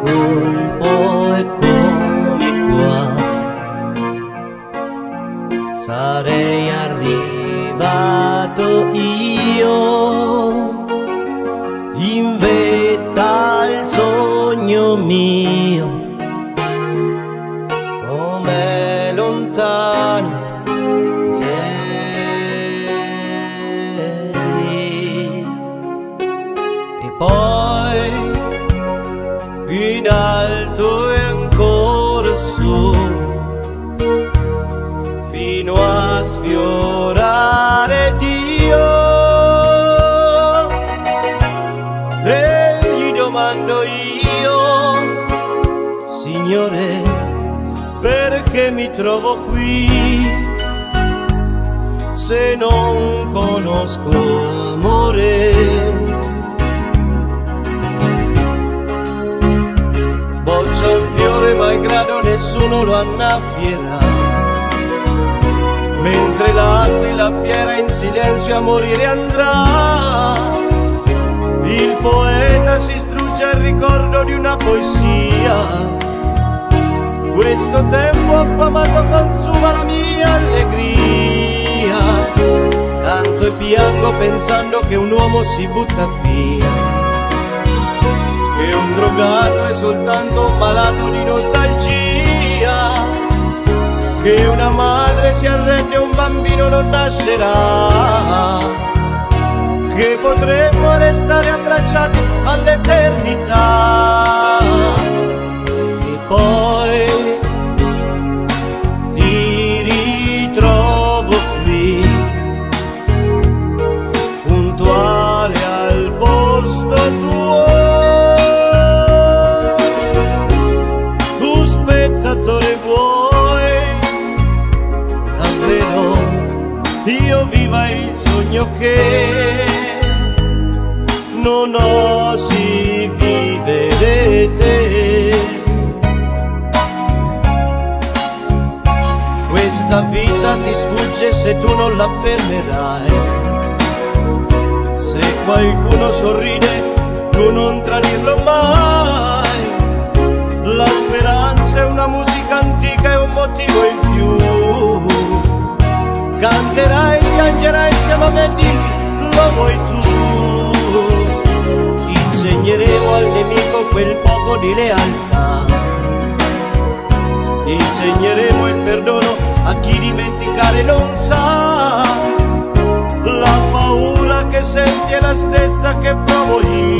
colpo eccomi qua. Sarei arrivato io in vetta al sogno mio. Come lontano ieri. E poi mi trovo qui. Se non conosco amore. Sboccia un fiore malgrado nessuno lo annaffierà. Mentre l'aquila fiera in silenzio a morire andrà. Il poeta si strugge al ricordo di una poesia. Questo tempo affamato consuma la mia allegria. Canto e piango pensando che un uomo si butta via. Che un drogato è soltanto un malato di nostalgia, che una madre si arrende e un bambino non nascerà, che potremmo restare abbracciati all'eternità. Io viva il sogno che non osi vivere Questa vita ti sfugge se tu non la fermerai se qualcuno sorride, tu non tradirlo mai. La speranza è una musica antica e un motivo in più. Dimmi, lo vuoi tu. Insegneremo al nemico quel poco di lealtà. Insegneremo il perdono a chi dimenticare non sa. La paura che senti è la stessa che provo io.